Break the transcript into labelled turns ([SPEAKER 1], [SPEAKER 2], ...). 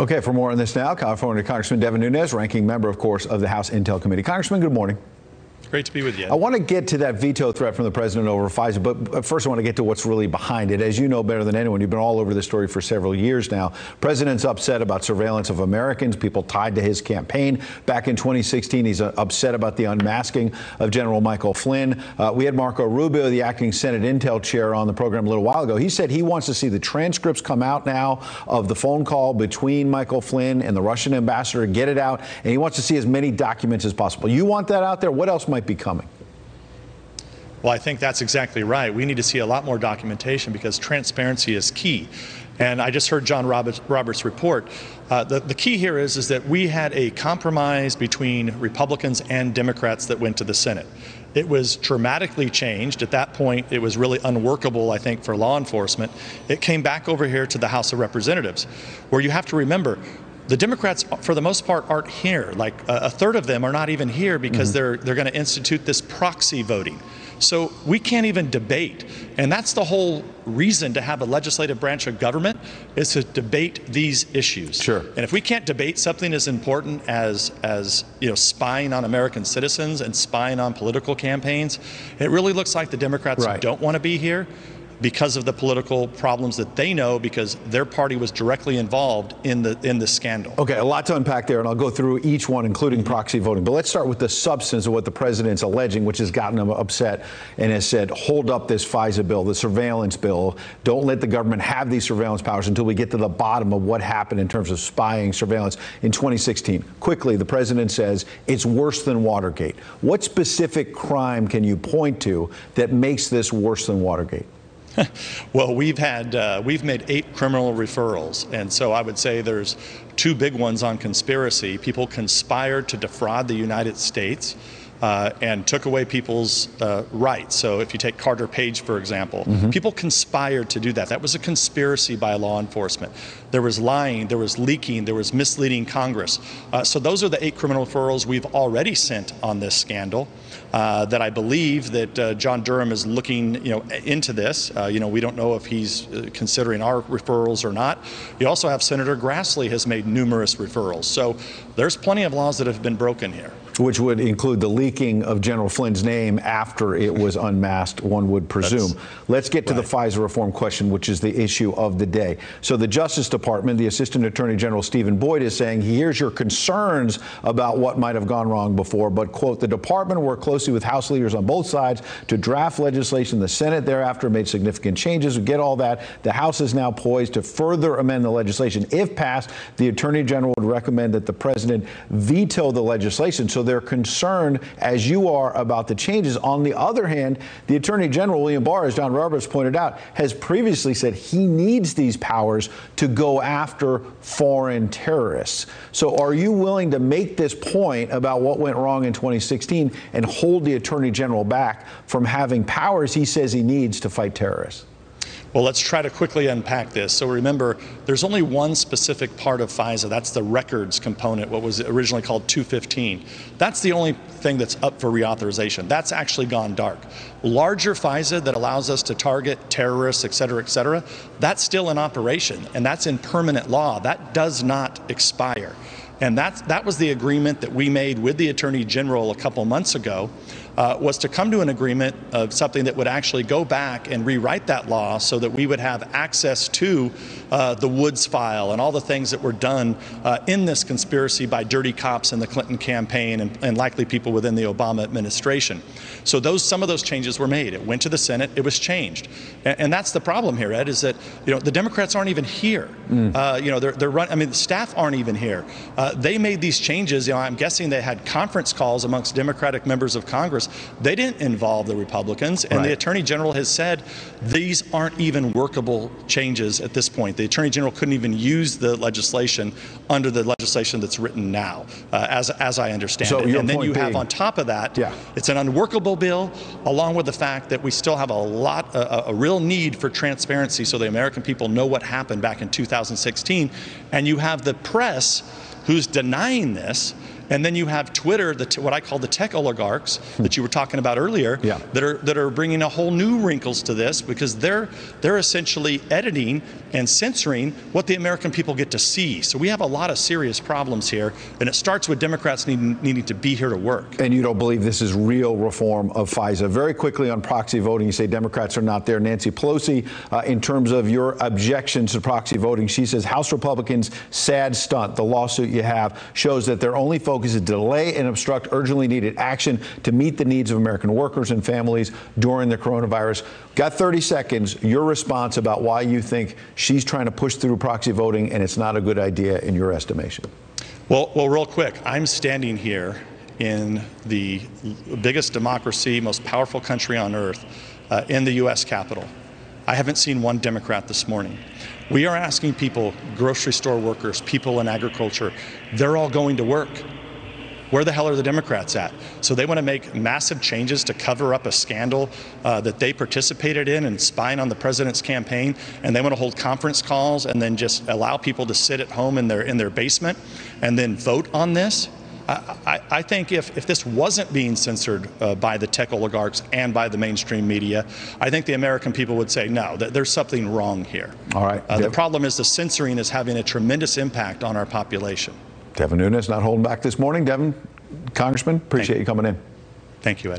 [SPEAKER 1] Okay, for more on this now, California Congressman Devin Nunes, ranking member, of course, of the House Intel Committee. Congressman, good morning.
[SPEAKER 2] Great to be with you.
[SPEAKER 1] I want to get to that veto threat from the president over FISA, but first I want to get to what's really behind it. As you know better than anyone, you've been all over this story for several years now. President's upset about surveillance of Americans, people tied to his campaign. Back in 2016, he's uh, upset about the unmasking of General Michael Flynn. Uh, we had Marco Rubio, the acting Senate Intel chair, on the program a little while ago. He said he wants to see the transcripts come out now of the phone call between Michael Flynn and the Russian ambassador, get it out, and he wants to see as many documents as possible. You want that out there? What else might be coming?
[SPEAKER 2] Well, I think that's exactly right. We need to see a lot more documentation because transparency is key. And I just heard John Roberts, Roberts' report. Uh, the, the key here is, is that we had a compromise between Republicans and Democrats that went to the Senate. It was dramatically changed. At that point, it was really unworkable, I think, for law enforcement. It came back over here to the House of Representatives, where you have to remember the Democrats, for the most part, aren't here. Like a, third of them are not even here because mm -hmm. they're they're going to institute this proxy voting. So we can't even debate. And that's the whole reason to have a legislative branch of government is to debate these issues.
[SPEAKER 1] Sure.
[SPEAKER 2] And if we can't debate something as important as as you know spying on American citizens and spying on political campaigns, it really looks like the Democrats right. don't want to be here because of the political problems that they know because their party was directly involved in the in the scandal.
[SPEAKER 1] Okay, a lot to unpack there, and I'll go through each one, including proxy voting. But let's start with the substance of what the president's alleging, which has gotten him upset and has said, hold up this FISA bill, the surveillance bill. Don't let the government have these surveillance powers until we get to the bottom of what happened in terms of spying surveillance in 2016. Quickly, the president says it's worse than Watergate. What specific crime can you point to that makes this worse than Watergate?
[SPEAKER 2] well, we've had uh, we've made eight criminal referrals, and so I would say there's two big ones on conspiracy. People conspired to defraud the United States uh, and took away people's uh, rights. So if you take Carter Page, for example, mm-hmm. people conspired to do that. That was a conspiracy by law enforcement. There was lying, there was leaking, there was misleading Congress. Uh, so those are the eight criminal referrals we've already sent on this scandal. Uh, that I believe that uh, John Durham is looking, you know, into this. Uh, you know, we don't know if he's considering our referrals or not. You also have Senator Grassley has made numerous referrals. So there's plenty of laws that have been broken here
[SPEAKER 1] which would include the leaking of General Flynn's name after it was unmasked, one would presume. That's Let's get to right. the FISA reform question, which is the issue of the day. So the Justice Department, the Assistant Attorney General Stephen Boyd is saying he hears your concerns about what might have gone wrong before, but quote, the department worked closely with House leaders on both sides to draft legislation. The Senate thereafter made significant changes. We get all that. The House is now poised to further amend the legislation. If passed, the Attorney General would recommend that the president veto the legislation. So they're concerned, as you are, about the changes. On the other hand, the Attorney General, William Barr, as John Roberts pointed out, has previously said he needs these powers to go after foreign terrorists. So are you willing to make this point about what went wrong in 2016 and hold the Attorney General back from having powers he says he needs to fight terrorists?
[SPEAKER 2] Well, let's try to quickly unpack this. So remember, there's only one specific part of FISA. That's the records component, what was originally called 215. That's the only thing that's up for reauthorization. That's actually gone dark. Larger FISA that allows us to target terrorists, et cetera, et cetera, that's still in operation, and that's in permanent law. That does not expire. And that's, that was the agreement that we made with the Attorney General a couple months ago, uh, was to come to an agreement of something that would actually go back and rewrite that law so that we would have access to uh, the Woods file and all the things that were done uh, in this conspiracy by dirty cops in the Clinton campaign and, and, likely people within the Obama administration. So those some of those changes were made. It went to the Senate. It was changed, and, and that's the problem here, Ed. Is that you know the Democrats aren't even here. Mm. Uh, you know they're they're run. I mean the staff aren't even here. Uh, they made these changes. You know I'm guessing they had conference calls amongst Democratic members of Congress. They didn't involve the Republicans, and right. the Attorney General has said these aren't even workable changes at this point the Attorney General couldn't even use the legislation under the legislation that's written now, uh, as, as I understand
[SPEAKER 1] so
[SPEAKER 2] it.
[SPEAKER 1] And
[SPEAKER 2] then you
[SPEAKER 1] being,
[SPEAKER 2] have on top of that,
[SPEAKER 1] yeah.
[SPEAKER 2] it's an unworkable bill, along with the fact that we still have a lot, a, a real need for transparency so the American people know what happened back in 2016. And you have the press who's denying this And then you have Twitter, the t- what I call the tech oligarchs that you were talking about earlier,
[SPEAKER 1] Yeah.
[SPEAKER 2] that are that are bringing a whole new wrinkles to this because they're they're essentially editing and censoring what the American people get to see. So we have a lot of serious problems here, and it starts with Democrats needing, needing to be here to work.
[SPEAKER 1] And you don't believe this is real reform of FISA. Very quickly on proxy voting, you say Democrats are not there. Nancy Pelosi, uh, in terms of your objections to proxy voting, she says House Republicans, sad stunt. The lawsuit you have shows that they're only focus is delay and obstruct urgently needed action to meet the needs of American workers and families during the coronavirus. Got 30 seconds. Your response about why you think she's trying to push through proxy voting and it's not a good idea in your estimation.
[SPEAKER 2] Well, well, real quick, I'm standing here in the biggest democracy, most powerful country on earth, uh, in the U.S. Capitol. I haven't seen one Democrat this morning. We are asking people, grocery store workers, people in agriculture, they're all going to work. Where the hell are the Democrats at? So they want to make massive changes to cover up a scandal uh, that they participated in and spying on the president's campaign, and they want to hold conference calls and then just allow people to sit at home in their in their basement and then vote on this. I, I, I think if, if this wasn't being censored uh, by the tech oligarchs and by the mainstream media, I think the American people would say, no, th- there's something wrong here.
[SPEAKER 1] All right,
[SPEAKER 2] Uh, the problem is the censoring is having a tremendous impact on our population.
[SPEAKER 1] Devin Nunes not holding back this morning. Devin, Congressman, appreciate you coming in.
[SPEAKER 2] Thank you, Ed.